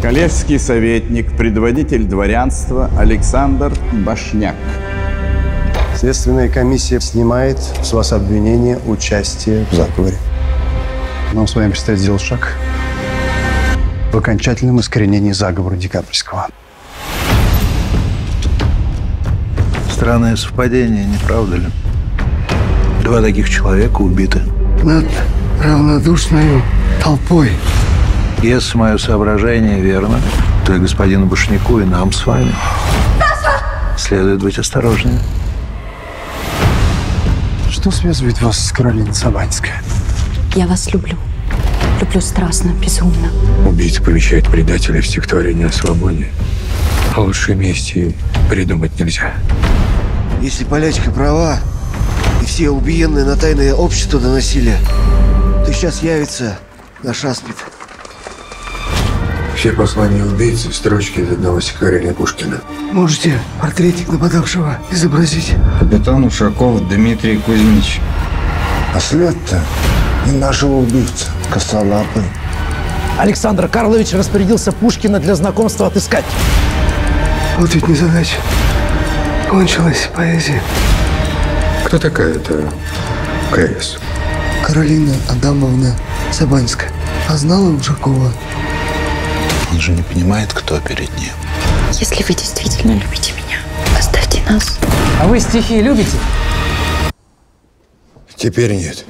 Коллежский советник, предводитель дворянства Александр Башняк. Следственная комиссия снимает с вас обвинение участия в заговоре. Нам с вами предстоит сделать шаг в окончательном искоренении заговора Декабрьского. Странное совпадение, не правда ли? Два таких человека убиты. Над равнодушной толпой. Если мое соображение верно, то и господину Башняку, и нам с вами следует быть осторожнее. Что связывает вас с Каролиной Сабанской? Я вас люблю. Люблю страстно, безумно. Убийца помещает предателя в стихотворение о свободе. А лучше мести придумать нельзя. Если полячка права, и все убиенные на тайное общество доносили, то сейчас явится наш аспид. Все послания убийцы – строчки из одного стихотворения Пушкина. Можете портретик нападавшего изобразить? Капитан Ушаков Дмитрий Кузьмич. А след-то и нашего убийцы, косолапый. Александр Карлович распорядился Пушкина для знакомства отыскать. Вот ведь незадача. Кончилась поэзия. Кто такая эта КС? Каролина Адамовна Сабанская. А знала Ушакова? Он же не понимает, кто перед ним. Если вы действительно любите меня, оставьте нас. А вы стихи любите? Теперь нет.